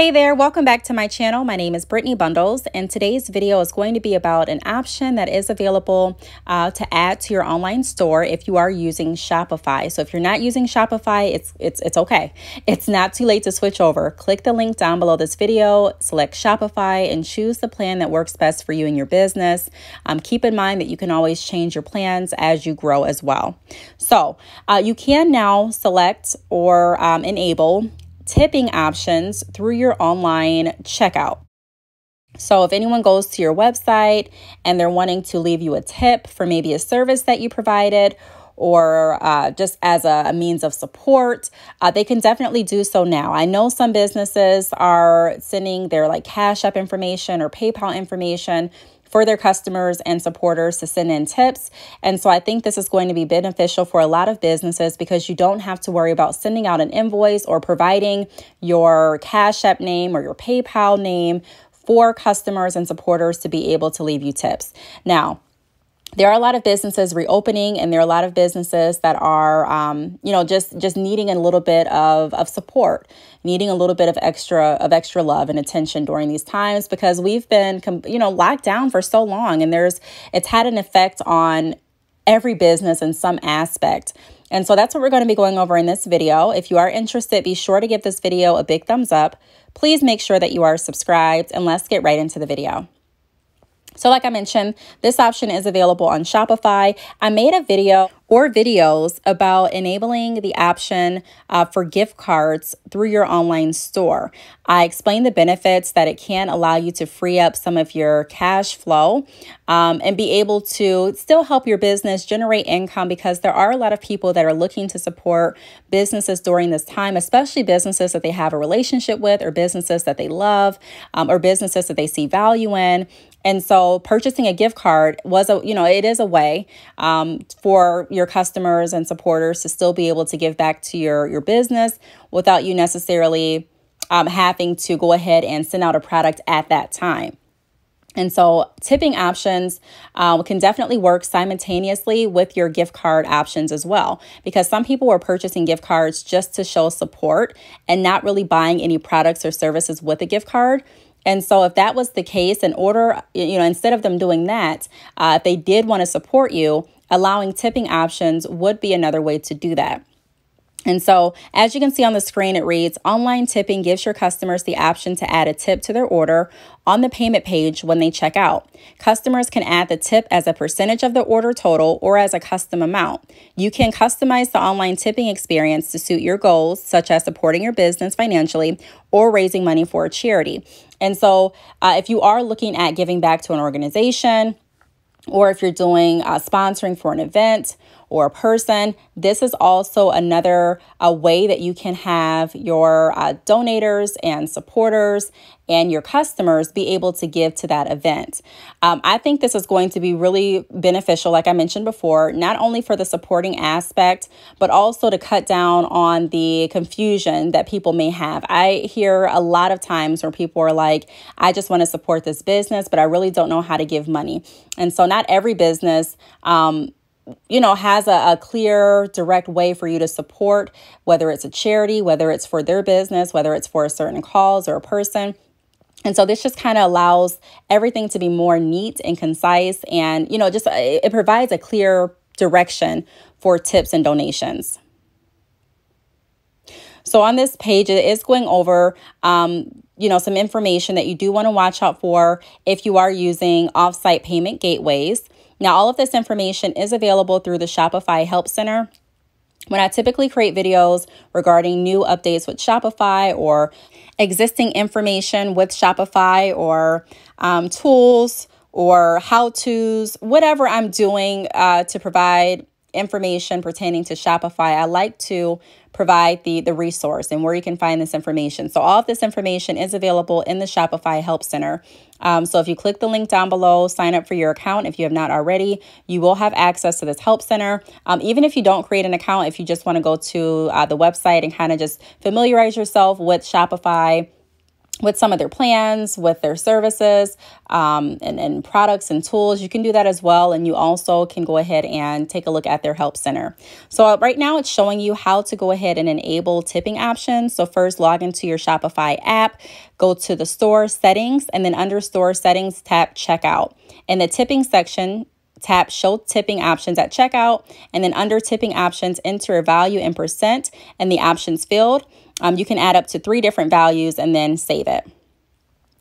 Hey there, welcome back to my channel. My name is Brittney Bundles, and today's video is going to be about an option that is available uh, to add to your online store if you are using Shopify. So if you're not using Shopify, it's it's it's okay. It's not too late to switch over. Click the link down below this video, select Shopify, and choose the plan that works best for you and your business. Um, keep in mind that you can always change your plans as you grow as well. So uh, you can now select or um, enable tipping options through your online checkout. So, if anyone goes to your website and they're wanting to leave you a tip for maybe a service that you provided, or uh, just as a, a, means of support, uh, they can definitely do so now. I know some businesses are sending their like Cash App information or PayPal information for their customers and supporters to send in tips. And so I think this is going to be beneficial for a lot of businesses because you don't have to worry about sending out an invoice or providing your Cash App name or your PayPal name for customers and supporters to be able to leave you tips. Now, there are a lot of businesses reopening and there are a lot of businesses that are um, you know just just needing a little bit of, of support needing a little bit of extra of extra love and attention during these times because we've been you know locked down for so long and there's it's had an effect on every business in some aspect. And so that's what we're going to be going over in this video. If you are interested be sure to give this video a big thumbs up. Please make sure that you are subscribed and let's get right into the video so like I mentioned, this option is available on Shopify. I made a video or videos about enabling the option uh, for gift cards through your online store. I explained the benefits that it can allow you to free up some of your cash flow um, and be able to still help your business generate income because there are a lot of people that are looking to support businesses during this time, especially businesses that they have a relationship with or businesses that they love um, or businesses that they see value in. And so purchasing a gift card was a, you know, it is a way um, for your customers and supporters to still be able to give back to your, your business without you necessarily um, having to go ahead and send out a product at that time. And so, tipping options uh, can definitely work simultaneously with your gift card options as well, because some people were purchasing gift cards just to show support and not really buying any products or services with a gift card. And so, if that was the case, in order, you know, instead of them doing that, uh, if they did want to support you, allowing tipping options would be another way to do that. And so, as you can see on the screen, it reads Online tipping gives your customers the option to add a tip to their order on the payment page when they check out. Customers can add the tip as a percentage of the order total or as a custom amount. You can customize the online tipping experience to suit your goals, such as supporting your business financially or raising money for a charity. And so, uh, if you are looking at giving back to an organization, or if you're doing uh, sponsoring for an event or a person, this is also another a way that you can have your uh, donators and supporters and your customers be able to give to that event. Um, I think this is going to be really beneficial, like I mentioned before, not only for the supporting aspect, but also to cut down on the confusion that people may have. I hear a lot of times where people are like, I just want to support this business, but I really don't know how to give money. And so, not every business um, you know, has a, a, clear, direct way for you to support, whether it's a charity, whether it's for their business, whether it's for a certain cause or a person. And so this just kind of allows everything to be more neat and concise and, you know, just uh, it provides a clear direction for tips and donations. So on this page, it is going over, um, you know, some information that you do want to watch out for if you are using offsite payment gateways. Now, all of this information is available through the Shopify Help Center. When I typically create videos regarding new updates with Shopify or existing information with Shopify or um, tools or how to's, whatever I'm doing uh, to provide information pertaining to Shopify, I like to provide the, the resource and where you can find this information. So all of this information is available in the Shopify Help Center. Um, so if you click the link down below, sign up for your account if you have not already, you will have access to this Help Center. Um, even if you don't create an account, if you just want to go to uh, the website and kind of just familiarize yourself with Shopify, with some of their plans, with their services, um, and, and products and tools. You can do that as well. And you also can go ahead and take a look at their help center. So, uh, right now, it's showing you how to go ahead and enable tipping options. So, first, log into your Shopify app, go to the store settings, and then under store settings, tap checkout. In the tipping section, tap show tipping options at checkout and then under tipping options enter a value in percent in the options field um, you can add up to three different values and then save it.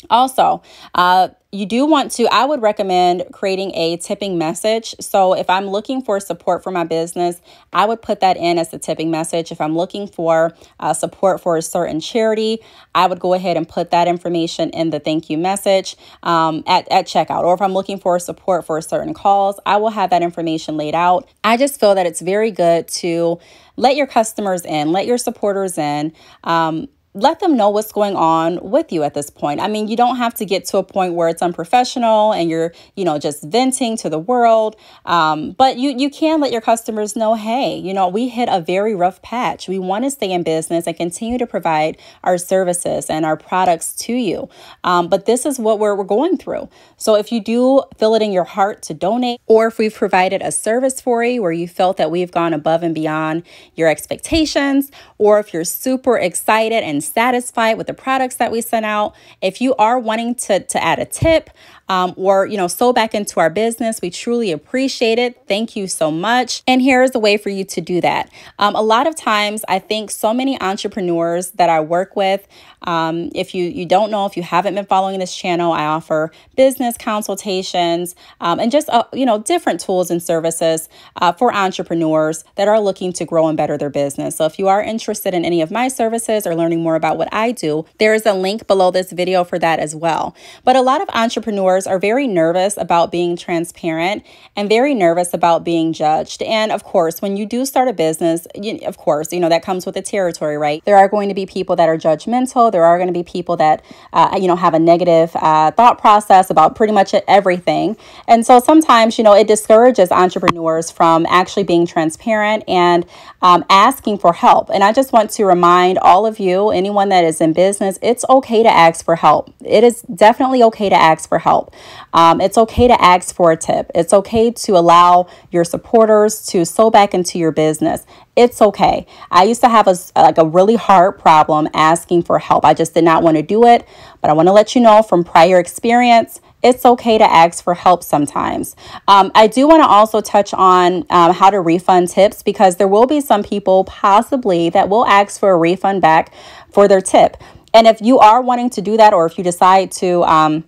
Also, uh, you do want to, I would recommend creating a tipping message. So if I'm looking for support for my business, I would put that in as the tipping message. If I'm looking for uh, support for a certain charity, I would go ahead and put that information in the thank you message um, at, at checkout. Or if I'm looking for support for a certain cause, I will have that information laid out. I just feel that it's very good to let your customers in, let your supporters in. Um, let them know what's going on with you at this point. I mean, you don't have to get to a point where it's unprofessional and you're, you know, just venting to the world. Um, but you you can let your customers know, hey, you know, we hit a very rough patch. We want to stay in business and continue to provide our services and our products to you. Um, but this is what we're, we're going through. So if you do feel it in your heart to donate, or if we've provided a service for you where you felt that we've gone above and beyond your expectations, or if you're super excited and satisfied with the products that we sent out, if you are wanting to, to add a tip, um, or you know sow back into our business. We truly appreciate it. Thank you so much. And here's a way for you to do that. Um, a lot of times i think so many entrepreneurs that i work with um, if you you don't know if you haven't been following this channel i offer business consultations um, and just uh, you know different tools and services uh, for entrepreneurs that are looking to grow and better their business. So if you are interested in any of my services or learning more about what i do there is a link below this video for that as well. But a lot of entrepreneurs are very nervous about being transparent and very nervous about being judged. And of course, when you do start a business, you, of course, you know, that comes with the territory, right? There are going to be people that are judgmental. There are going to be people that, uh, you know, have a negative uh, thought process about pretty much everything. And so sometimes, you know, it discourages entrepreneurs from actually being transparent and um, asking for help. And I just want to remind all of you, anyone that is in business, it's okay to ask for help. It is definitely okay to ask for help. Um, it's okay to ask for a tip. It's okay to allow your supporters to sow back into your business. It's okay. I used to have a, like a really hard problem asking for help. I just did not want to do it. But I want to let you know from prior experience, it's okay to ask for help sometimes. Um, I do want to also touch on um, how to refund tips because there will be some people possibly that will ask for a refund back for their tip. And if you are wanting to do that, or if you decide to, um,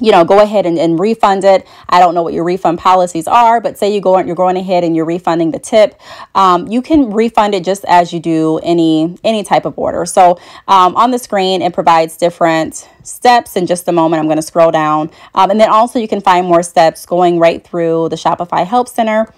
you know, go ahead and, and refund it. I don't know what your refund policies are, but say you go you're going ahead and you're refunding the tip, um, you can refund it just as you do any any type of order. So um, on the screen, it provides different steps. In just a moment, I'm going to scroll down, um, and then also you can find more steps going right through the Shopify Help Center.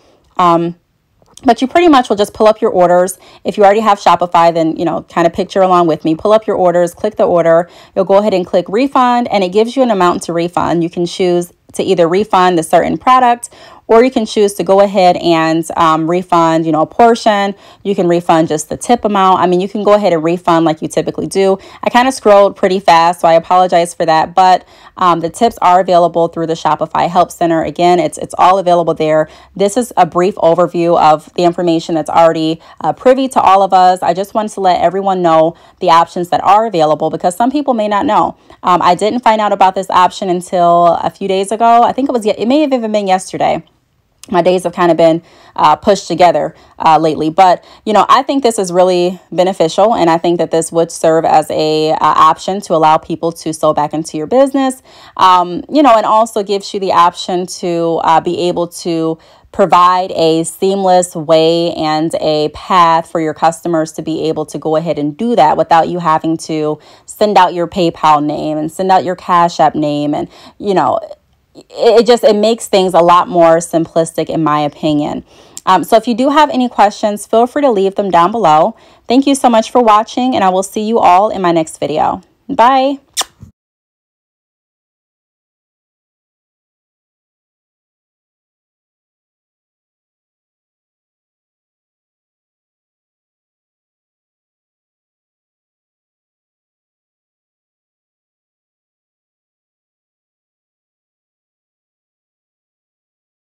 But you pretty much will just pull up your orders. If you already have Shopify, then, you know, kind of picture along with me. Pull up your orders, click the order. You'll go ahead and click refund, and it gives you an amount to refund. You can choose to either refund the certain product or you can choose to go ahead and um, refund, you know, a portion. You can refund just the tip amount. I mean, you can go ahead and refund like you typically do. I kind of scrolled pretty fast, so I apologize for that. But um, the tips are available through the Shopify Help Center. Again, it's it's all available there. This is a brief overview of the information that's already uh, privy to all of us. I just wanted to let everyone know the options that are available because some people may not know. Um, I didn't find out about this option until a few days ago. I think it was it may have even been yesterday my days have kind of been uh, pushed together uh, lately. But you know i think this is really beneficial and i think that this would serve as a uh, option to allow people to sow back into your business. Um, you know and also gives you the option to uh, be able to provide a seamless way and a path for your customers to be able to go ahead and do that without you having to send out your PayPal name and send out your Cash App name and you know it just it makes things a lot more simplistic in my opinion. Um, so if you do have any questions feel free to leave them down below. Thank you so much for watching and i will see you all in my next video. Bye